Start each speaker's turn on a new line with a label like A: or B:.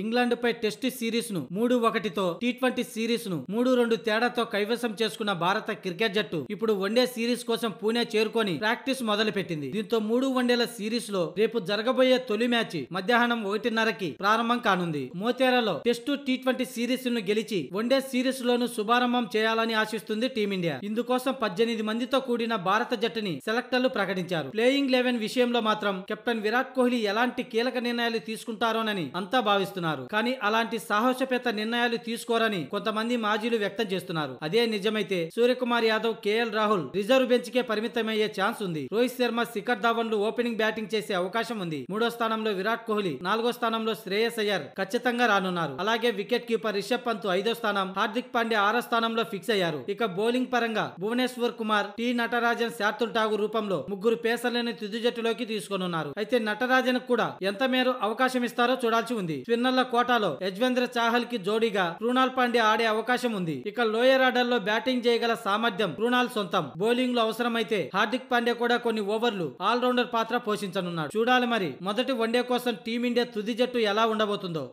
A: England పై test సిరీస్ను మూడు ఒకటితో టీ ట్వంటీ సిరీస్ను మూడు రెండు తేడాతో కైవసం చేసుకున్న భారత క్రికెట్ జట్టు ఇప్పుడు వన్డే సిరీస్ కోసం పూణే చేరుకొని ప్రాక్టీస్ మొదలుపెట్టింది. దీంతో మూడు వన్డేల సిరీస్లో రేపు జరగబోయే తొలి మ్యాచ్ మధ్యాహ్నం ఒకటిన్నరకి ప్రారంభం కానుంది. మోతేరాలో టెస్టు టీ ట్వంటీ సిరీస్ను గెలిచి వన్డే సిరీస్ లోను శుభారంభం చేయాలని ఆశిస్తుంది టీమిండియా. ఇందుకోసం పద్దెనిమిది మందితో కూడిన భారత జట్టుని సెలెక్టర్లు ప్రకటించారు. ప్లేయింగ్ లెవెన్ విషయంలో మాత్రం కెప్టెన్ విరాట్ కోహ్లీ ఎలాంటి కీలక నిర్ణయాలు తీసుకుంటారోనని అంతా భావిస్తున్నారు. కానీ అలాంటి సాహసపేత నిర్ణయాలు తీసుకోరని కొంతమంది మాజీలు వ్యక్తం చేస్తున్నారు. అదే నిజమైతే Suryakumar Yadav KL Rahul reserve bench కే పరిమితమయ్యే ఛాన్స్ ఉంది. రోహిత్ శర్మ శిఖర్ ధావన్లు ఓపెనింగ్ బ్యాటింగ్ చేసే అవకాశం ఉంది. మూడో స్థానంలో విరాట్ కోహ్లీ నాలుగో స్థానంలో శ్రేయస్ అయ్యర్ ఖచ్చితంగా రానున్నారు. అలాగే వికెట్ కీపర్ రిషబ్ పంత్ ఐదో స్థానం హార్దిక్ పాండే ఆరో స్థానంలో ఫిక్స్ అయ్యారు. ఇక బౌలింగ్ పరంగా భువనేశ్వర్ కుమార్ టి నటరాజన్ శార్తుల్ ఠాగూర్ రూపంలో ముగ్గురు పేసర్లను తుది జట్టులోకి తీసుకోనున్నారు. అయితే నటరాజన్ కూడా ఎంత మేర అవకాశం ఇస్తారో చూడాల్సి ఉంది. స్పిన్నర్ల కోటాలో యజ్వేంద్ర చాహల్కి జోడీగా కృణాల్ పాండ్యా ఆడే అవకాశం ఉంది. ఇక లోయర్ ఆర్డర్లో బ్యాటింగ్ చేయగల సామర్థ్యం కృణాల్ సొంతం. బౌలింగ్లో అవసరమైతే హార్దిక్ పాండ్యా కూడా కొన్ని ఓవర్లు ఆల్ రౌండర్ పాత్ర పోషించనున్నాడు. చూడాలి మరి మొదటి వన్డే కోసం టీమిండియా తుది జట్టు ఎలా ఉండబోతుందో.